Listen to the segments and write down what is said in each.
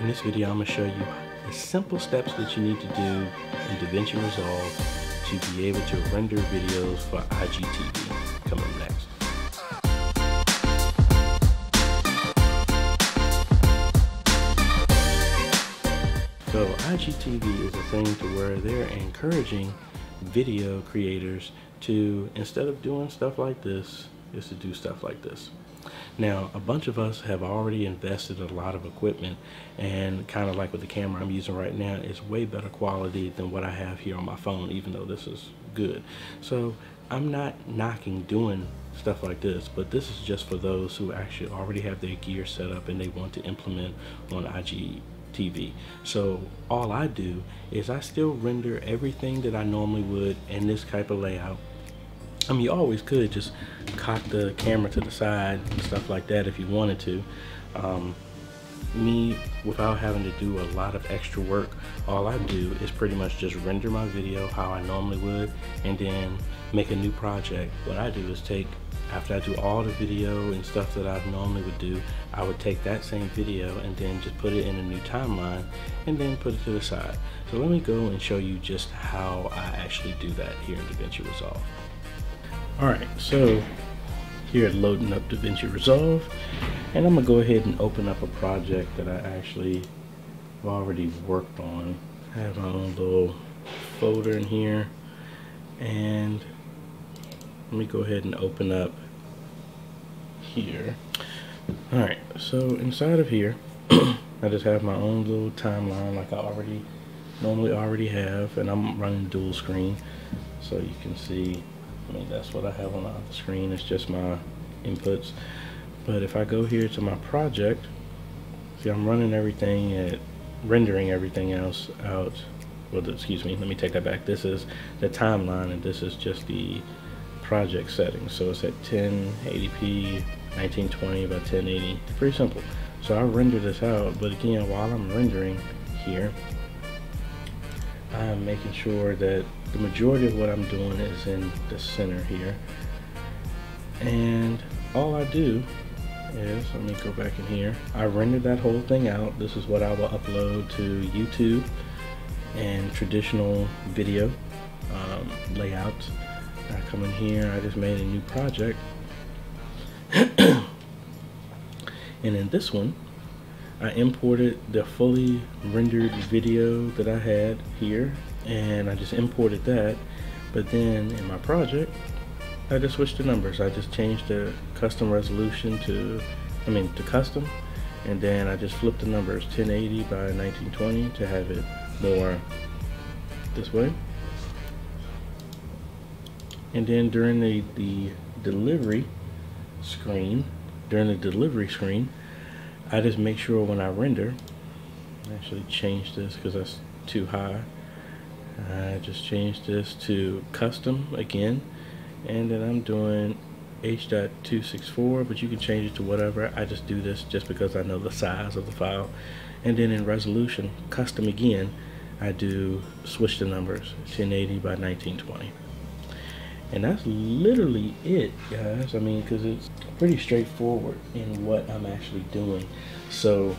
In this video, I'm gonna show you the simple steps that you need to do in DaVinci Resolve to be able to render videos for IGTV. Coming next. So IGTV is a thing to where they're encouraging video creators to, instead of doing stuff like this, is to do stuff like this. Now, a bunch of us have already invested a lot of equipment and kind of like with the camera I'm using right now, it's way better quality than what I have here on my phone, even though this is good. So I'm not knocking doing stuff like this, but this is just for those who actually already have their gear set up and they want to implement on IG TV. So all I do is I still render everything that I normally would in this type of layout I mean, you always could just cock the camera to the side and stuff like that if you wanted to. Um, me, without having to do a lot of extra work, all I do is pretty much just render my video how I normally would and then make a new project. What I do is take, after I do all the video and stuff that I normally would do, I would take that same video and then just put it in a new timeline and then put it to the side. So let me go and show you just how I actually do that here in DaVinci Resolve. Alright, so here at loading up DaVinci Resolve and I'm gonna go ahead and open up a project that I actually have already worked on. I have my own little folder in here and let me go ahead and open up here. Alright, so inside of here I just have my own little timeline like I already normally already have and I'm running dual screen so you can see I mean, that's what I have on the screen. It's just my inputs. But if I go here to my project, see I'm running everything at rendering everything else out. Well, excuse me, let me take that back. This is the timeline and this is just the project settings. So it's at 1080p, 1920 by 1080. Pretty simple. So I render this out, but again, while I'm rendering here, I'm making sure that the majority of what I'm doing is in the center here. And all I do is, let me go back in here. I rendered that whole thing out. This is what I will upload to YouTube and traditional video um, layouts. I come in here, I just made a new project. and in this one, I imported the fully rendered video that I had here and I just imported that. But then in my project I just switched the numbers. I just changed the custom resolution to I mean to custom and then I just flipped the numbers 1080 by 1920 to have it more this way. And then during the, the delivery screen during the delivery screen I just make sure when I render, I actually change this because that's too high. I just change this to custom again, and then I'm doing H.264, but you can change it to whatever. I just do this just because I know the size of the file. And then in resolution, custom again, I do switch the numbers, 1080 by 1920. And that's literally it, guys. I mean, because it's pretty straightforward in what I'm actually doing. So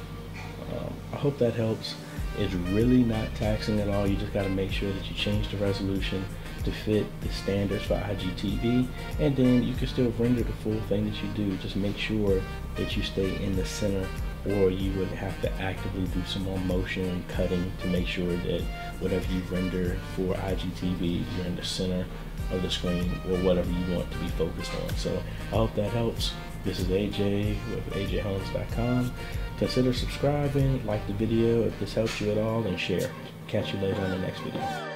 um, I hope that helps. It's really not taxing at all. You just got to make sure that you change the resolution to fit the standards for IGTV. And then you can still render the full thing that you do. Just make sure that you stay in the center or you would have to actively do some more motion and cutting to make sure that whatever you render for IGTV, you're in the center of the screen or whatever you want to be focused on. So I hope that helps. This is AJ with ajayholmes.com. Consider subscribing, like the video if this helps you at all, and share. Catch you later on the next video.